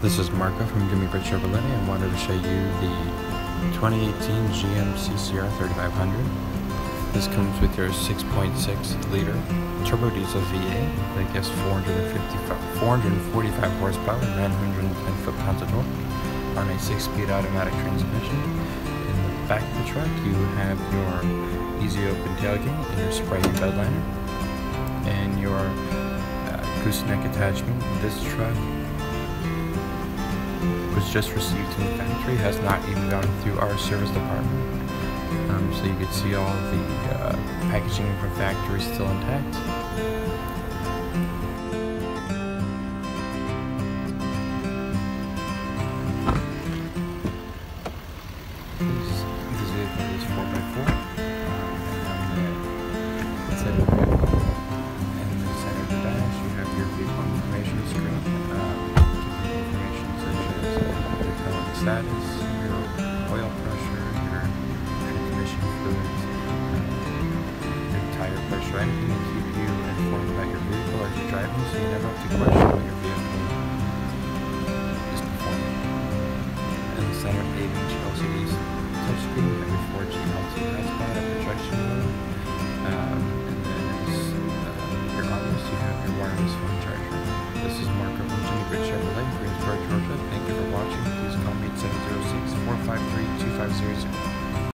This is Marco from Jimmy Britt Chevrolet. I wanted to show you the 2018 GMC Sierra 3500. This comes with your 6.6 liter turbo diesel V8 that 455, 445 horsepower and 910 foot-pounds of torque on a 6-speed automatic transmission. In the back of the truck, you have your easy open tailgate and your spray bed liner and your uh, gooseneck attachment. This truck was just received in the factory, has not even gone through our service department. Um, so you can see all the uh, packaging from factory still intact. This, this is 4x4. Um, and the status, your oil pressure, your transmission fluids, your tire pressure, anything to keep you informed about your vehicle as you're driving so you never have to question what your vehicle is performing. And the center eight-inch LCD touchscreen every browsers